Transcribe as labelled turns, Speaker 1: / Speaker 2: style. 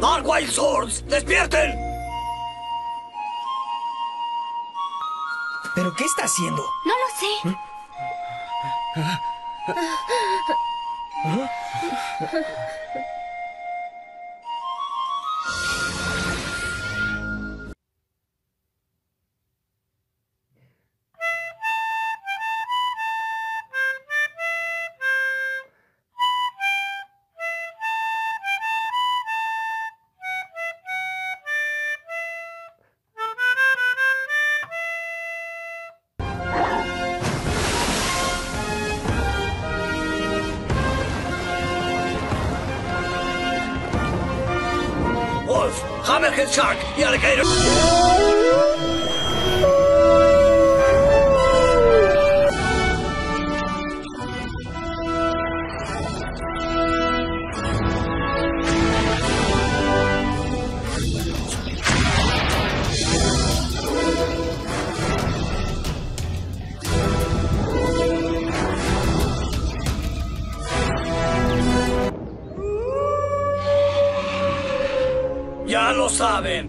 Speaker 1: Dark Wild Swords, despierten.
Speaker 2: ¿Pero qué está haciendo?
Speaker 3: No lo sé.
Speaker 1: Wolf, Hammerhead Shark Alligator. Ya lo saben.